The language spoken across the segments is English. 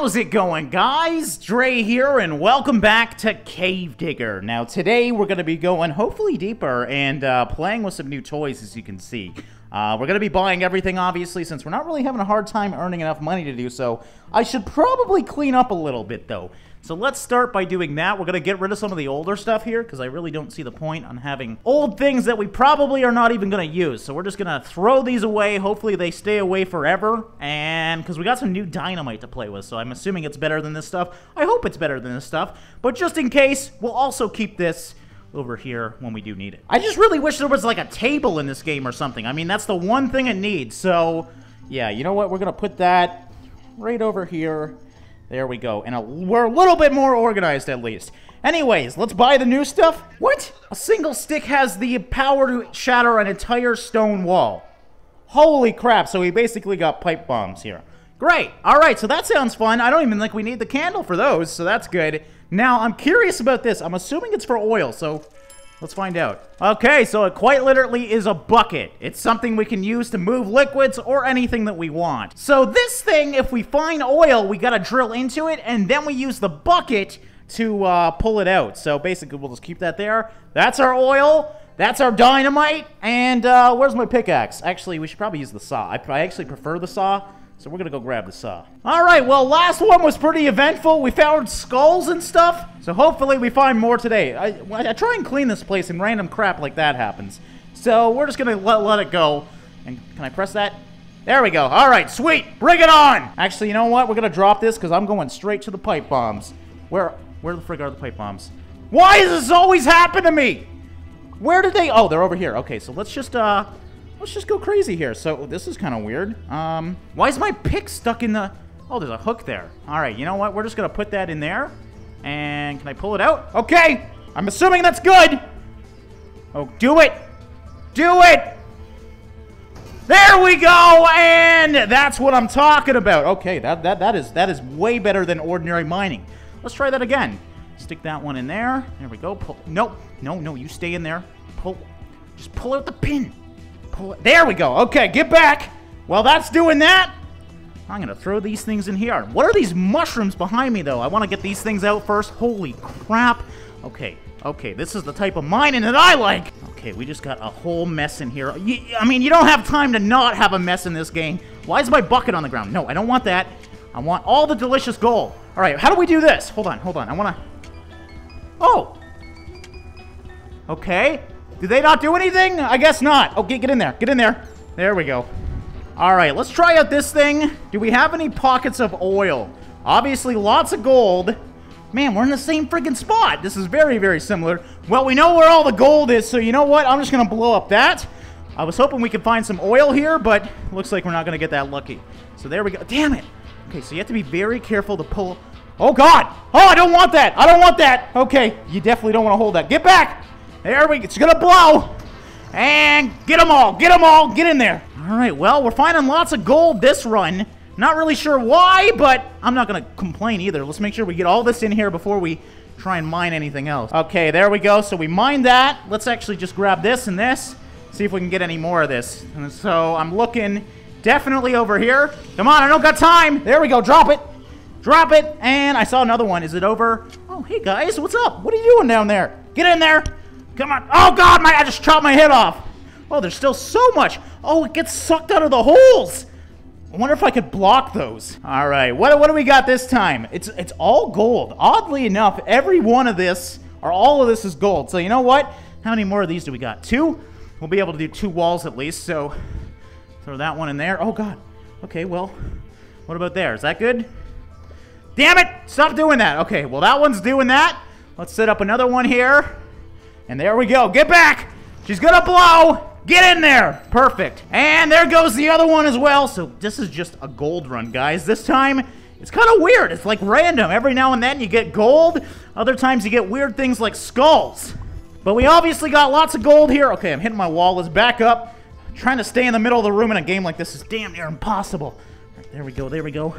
How's it going, guys? Drae here, and welcome back to Cave Digger. Now, today we're going to be going hopefully deeper and uh, playing with some new toys, as you can see. Uh, we're going to be buying everything, obviously, since we're not really having a hard time earning enough money to do so. I should probably clean up a little bit, though. So let's start by doing that. We're going to get rid of some of the older stuff here because I really don't see the point on having old things that we probably are not even going to use. So we're just going to throw these away. Hopefully they stay away forever. And because we got some new dynamite to play with, so I'm assuming it's better than this stuff. I hope it's better than this stuff. But just in case, we'll also keep this over here when we do need it. I just really wish there was like a table in this game or something. I mean, that's the one thing it needs. So, yeah, you know what? We're going to put that right over here. There we go. And a, we're a little bit more organized, at least. Anyways, let's buy the new stuff. What? A single stick has the power to shatter an entire stone wall. Holy crap, so we basically got pipe bombs here. Great. All right, so that sounds fun. I don't even think we need the candle for those, so that's good. Now, I'm curious about this. I'm assuming it's for oil, so Let's find out. Okay, so it quite literally is a bucket. It's something we can use to move liquids or anything that we want. So this thing, if we find oil, we gotta drill into it, and then we use the bucket to uh, pull it out. So basically, we'll just keep that there. That's our oil. That's our dynamite. And uh, where's my pickaxe? Actually, we should probably use the saw. I, I actually prefer the saw. So we're gonna go grab the saw. All right, well, last one was pretty eventful. We found skulls and stuff. So hopefully we find more today. I, I try and clean this place and random crap like that happens. So we're just gonna let, let it go. And can I press that? There we go. All right, sweet. Bring it on. Actually, you know what? We're gonna drop this because I'm going straight to the pipe bombs. Where, where the frig are the pipe bombs? Why does this always happen to me? Where did they? Oh, they're over here. Okay, so let's just uh, Let's just go crazy here. So this is kind of weird. Um, why is my pick stuck in the... Oh, there's a hook there. All right, you know what? We're just going to put that in there. And can I pull it out? Okay. I'm assuming that's good. Oh, do it. Do it. There we go, and that's what I'm talking about. Okay, that, that, that, is, that is way better than ordinary mining. Let's try that again. Stick that one in there. There we go. Pull. Nope. No, no, you stay in there. Pull. Just pull out the pin pull it. There we go. Okay, get back. Well, that's doing that. I'm to throw these things in here. What are these mushrooms behind me, though? I want to get these things out first. Holy crap. Okay, okay, this is the type of mining that I like. Okay, we just got a whole mess in here. I mean, you don't have time to not have a mess in this game. Why is my bucket on the ground? No, I don't want that. I want all the delicious gold. All right, how do we do this? Hold on, hold on. I want to... Oh. Okay. Did they not do anything? I guess not. Oh, okay, get in there. Get in there. There we go. All right, let's try out this thing. Do we have any pockets of oil? Obviously, lots of gold. Man, we're in the same freaking spot. This is very, very similar. Well, we know where all the gold is, so you know what? I'm just going to blow up that. I was hoping we could find some oil here, but looks like we're not going to get that lucky. So there we go. Damn it. Okay, so you have to be very careful to pull... Oh, God. Oh, I don't want that. I don't want that. Okay, you definitely don't want to hold that. Get back. There we go. It's going to blow. And get them all. Get them all. Get in there. All right, well, we're finding lots of gold this run. Not really sure why, but I'm not going to complain either. Let's make sure we get all this in here before we try and mine anything else. Okay, there we go. So we mined that. Let's actually just grab this and this. See if we can get any more of this. And so I'm looking definitely over here. Come on, I don't got time. There we go. Drop it. Drop it. And I saw another one. Is it over? Oh, hey, guys. What's up? What are you doing down there? Get in there. Come on. Oh, God, my, I just chopped my head off. Oh, there's still so much. Oh, it gets sucked out of the holes. I wonder if I could block those. All right, what, what do we got this time? It's, it's all gold. Oddly enough, every one of this, or all of this is gold. So you know what? How many more of these do we got? Two? We'll be able to do two walls at least, so throw that one in there. Oh, God. Okay, well, what about there? Is that good? Damn it! Stop doing that. Okay, well, that one's doing that. Let's set up another one here. And there we go. Get back! She's gonna blow! Get in there! Perfect. And there goes the other one as well. So this is just a gold run, guys. This time, it's kind of weird. It's like random. Every now and then you get gold. Other times you get weird things like skulls. But we obviously got lots of gold here. Okay, I'm hitting my wall. Let's back up. Trying to stay in the middle of the room in a game like this is damn near impossible. Right, there we go. There we go.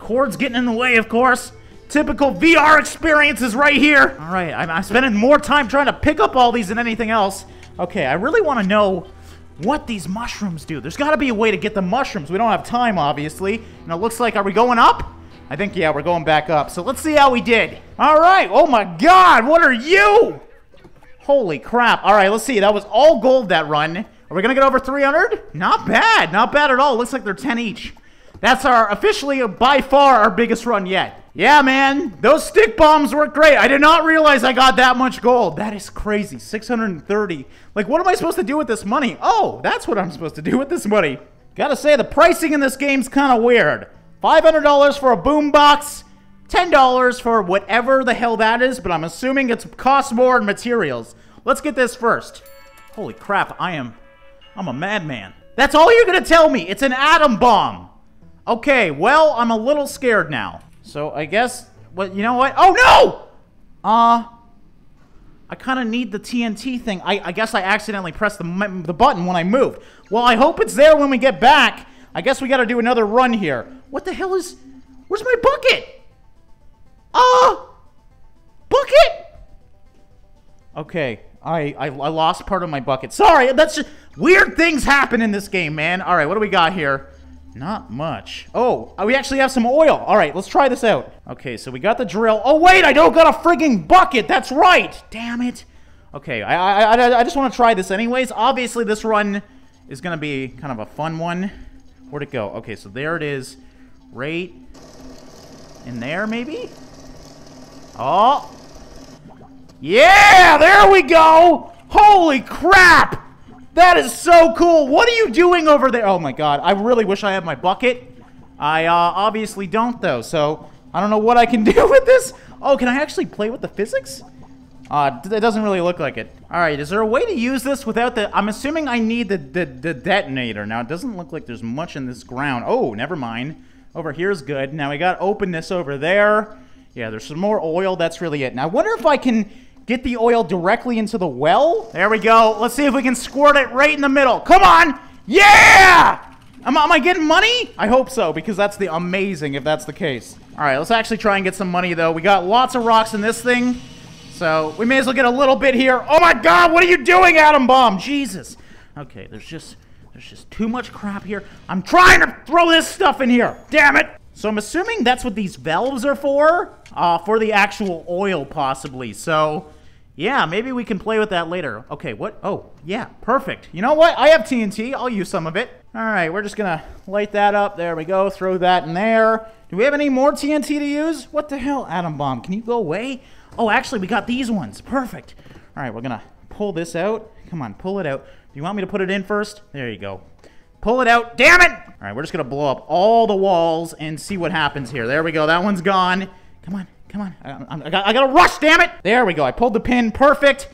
Cords getting in the way, of course. Typical VR experiences right here. All right, I'm, I'm spending more time trying to pick up all these than anything else. Okay, I really want to know what these mushrooms do. There's got to be a way to get the mushrooms. We don't have time, obviously. And it looks like, are we going up? I think, yeah, we're going back up. So let's see how we did. All right. Oh, my God. What are you? Holy crap. All right, let's see. That was all gold that run. Are we going to get over 300? Not bad. Not bad at all. Looks like they're 10 each. That's our officially by far our biggest run yet. Yeah, man, those stick bombs work great. I did not realize I got that much gold. That is crazy. 630. Like, what am I supposed to do with this money? Oh, that's what I'm supposed to do with this money. Gotta say, the pricing in this game's kind of weird. $500 for a boombox, $10 for whatever the hell that is, but I'm assuming it's costs more in materials. Let's get this first. Holy crap, I am... I'm a madman. That's all you're gonna tell me. It's an atom bomb. Okay, well, I'm a little scared now. So I guess, what? you know what? Oh, no! Uh, I kind of need the TNT thing. I, I guess I accidentally pressed the, the button when I moved. Well, I hope it's there when we get back. I guess we got to do another run here. What the hell is... Where's my bucket? Uh... Bucket? Okay, I, I, I lost part of my bucket. Sorry, that's just... Weird things happen in this game, man. All right, what do we got here? Not much. Oh, uh, we actually have some oil. All right, let's try this out. Okay, so we got the drill. Oh, wait, I don't got a frigging bucket. That's right. Damn it. Okay, I, I, I just want to try this anyways. Obviously, this run is going to be kind of a fun one. Where'd it go? Okay, so there it is. Right in there, maybe? Oh. Yeah, there we go. Holy crap. That is so cool. What are you doing over there? Oh my god. I really wish I had my bucket. I uh, obviously don't though, so I don't know what I can do with this. Oh, can I actually play with the physics? Uh, it doesn't really look like it. Alright, is there a way to use this without the... I'm assuming I need the, the, the detonator. Now, it doesn't look like there's much in this ground. Oh, never mind. Over here is good. Now, we got openness over there. Yeah, there's some more oil. That's really it. Now, I wonder if I can Get the oil directly into the well. There we go. Let's see if we can squirt it right in the middle. Come on. Yeah! Am, am I getting money? I hope so, because that's the amazing if that's the case. All right, let's actually try and get some money, though. We got lots of rocks in this thing, so we may as well get a little bit here. Oh, my God, what are you doing, Atom Bomb? Jesus. Okay, there's just, there's just too much crap here. I'm trying to throw this stuff in here. Damn it. So I'm assuming that's what these valves are for, uh, for the actual oil, possibly. So yeah, maybe we can play with that later. Okay, what? Oh, yeah, perfect. You know what? I have TNT. I'll use some of it. All right, we're just going to light that up. There we go. Throw that in there. Do we have any more TNT to use? What the hell, Atom Bomb? Can you go away? Oh, actually, we got these ones. Perfect. All right, we're going to pull this out. Come on, pull it out. Do you want me to put it in first? There you go. Pull it out. Damn it! All right, we're just going to blow up all the walls and see what happens here. There we go. That one's gone. Come on. Come on. I, I, got, I gotta rush, damn it! There we go. I pulled the pin. Perfect.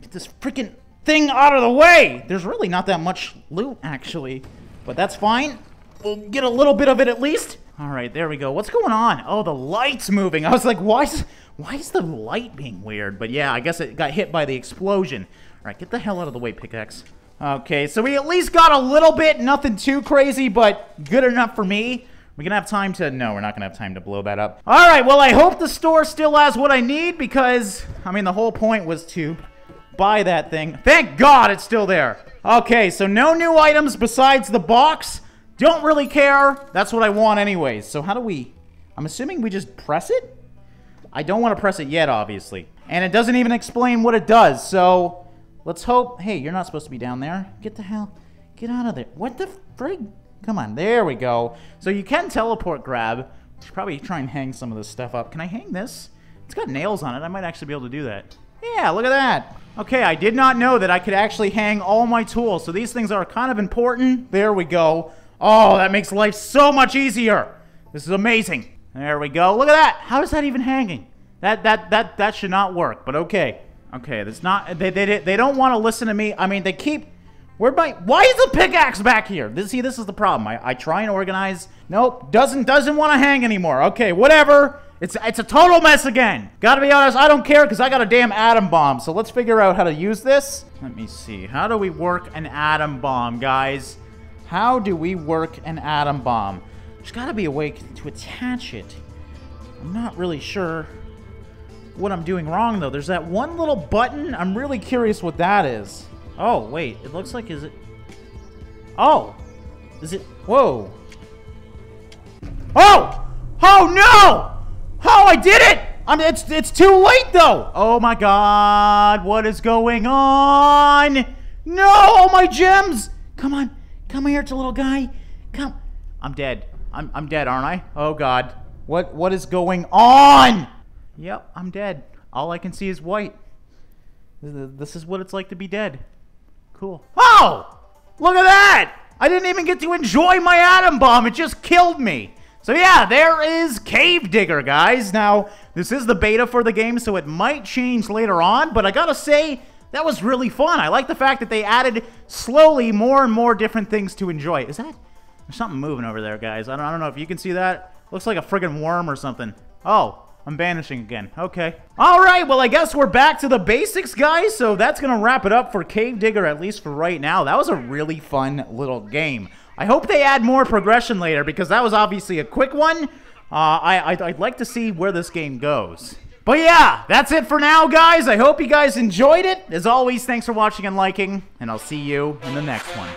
Get this freaking thing out of the way. There's really not that much loot, actually. But that's fine. We'll get a little bit of it at least. All right, there we go. What's going on? Oh, the light's moving. I was like, why is, why is the light being weird? But yeah, I guess it got hit by the explosion. All right, get the hell out of the way, pickaxe. Okay, so we at least got a little bit. Nothing too crazy, but good enough for me. We gonna have time to... No, we're not gonna have time to blow that up. All right, well, I hope the store still has what I need because, I mean, the whole point was to buy that thing. Thank God it's still there. Okay, so no new items besides the box. Don't really care. That's what I want anyways. So how do we... I'm assuming we just press it? I don't want to press it yet, obviously. And it doesn't even explain what it does, so... Let's hope... Hey, you're not supposed to be down there. Get the hell... Get out of there. What the frig? Come on, there we go. So you can teleport grab. Should probably try and hang some of this stuff up. Can I hang this? It's got nails on it. I might actually be able to do that. Yeah, look at that. Okay, I did not know that I could actually hang all my tools. So these things are kind of important. There we go. Oh, that makes life so much easier. This is amazing. There we go. Look at that. How is that even hanging? That that that that should not work, but okay. Okay, that's not they they they don't want to listen to me. I mean, they keep where my why is the pickaxe back here? This, see, this is the problem. I, I try and organize. Nope, doesn't doesn't want to hang anymore. Okay, whatever. It's it's a total mess again. Gotta be honest, I don't care because I got a damn atom bomb. So let's figure out how to use this. Let me see. How do we work an atom bomb, guys? How do we work an atom bomb? There's gotta be a way to attach it. I'm not really sure what I'm doing wrong though. There's that one little button. I'm really curious what that is. Oh, wait. It looks like, is it... Oh! Is it... Whoa! Oh! Oh, no! Oh, I did it! I'm, it's, it's too late, though! Oh, my God. What is going on? No! All my gems! Come on. Come here, little guy. Come. I'm dead. I'm, I'm dead, aren't I? Oh, God. What What is going on? Yep, I'm dead. All I can see is white. This is what it's like to be dead. Cool. Oh! Look at that! I didn't even get to enjoy my atom bomb. It just killed me. So yeah, there is Cave Digger, guys. Now, this is the beta for the game, so it might change later on, but I gotta say, that was really fun. I like the fact that they added slowly more and more different things to enjoy. Is that... There's something moving over there, guys. I don't, I don't know if you can see that. Looks like a friggin' worm or something. Oh, I'm banishing again. Okay. All right, well, I guess we're back to the basics, guys. So that's going to wrap it up for Cave Digger, at least for right now. That was a really fun little game. I hope they add more progression later, because that was obviously a quick one. Uh, I, I'd, I'd like to see where this game goes. But yeah, that's it for now, guys. I hope you guys enjoyed it. As always, thanks for watching and liking, and I'll see you in the next one.